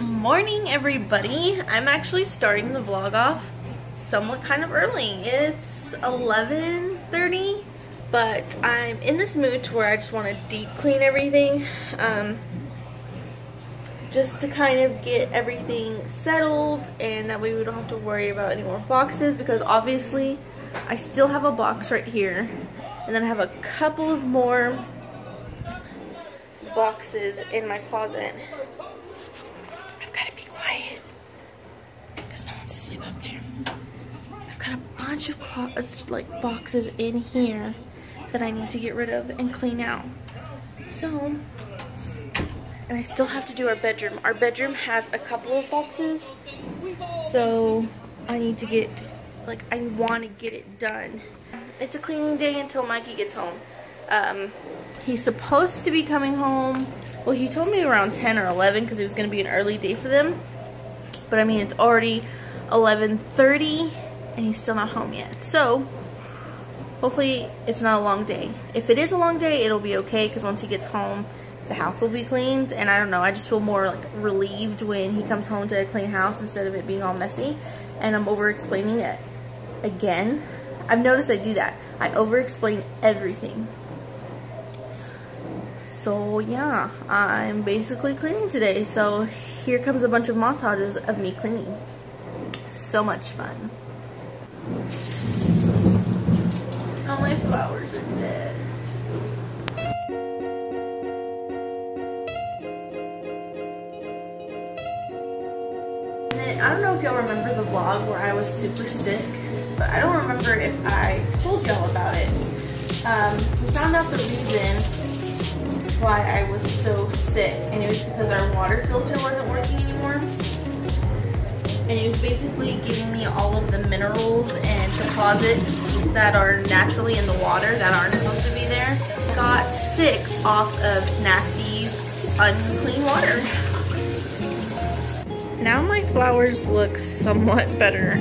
morning everybody. I'm actually starting the vlog off somewhat kind of early. It's 11:30, but i'm in this mood to where i just want to deep clean everything um, just to kind of get everything settled and that way we don't have to worry about any more boxes because obviously i still have a box right here and then i have a couple of more boxes in my closet bunch of like boxes in here that I need to get rid of and clean out. So, and I still have to do our bedroom. Our bedroom has a couple of boxes, so I need to get, like, I want to get it done. It's a cleaning day until Mikey gets home. Um, he's supposed to be coming home. Well, he told me around 10 or 11 because it was going to be an early day for them. But I mean, it's already 11.30 and he's still not home yet. So, hopefully it's not a long day. If it is a long day, it'll be okay because once he gets home, the house will be cleaned. And I don't know, I just feel more like relieved when he comes home to a clean house instead of it being all messy. And I'm over explaining it again. I've noticed I do that. I over explain everything. So yeah, I'm basically cleaning today. So here comes a bunch of montages of me cleaning. So much fun. All my flowers are dead. I don't know if y'all remember the vlog where I was super sick, but I don't remember if I told y'all about it. Um, we found out the reason why I was so sick, and it was because our water filter wasn't working anymore and he was basically giving me all of the minerals and deposits that are naturally in the water that aren't supposed to be there. Got sick off of nasty, unclean water. Now my flowers look somewhat better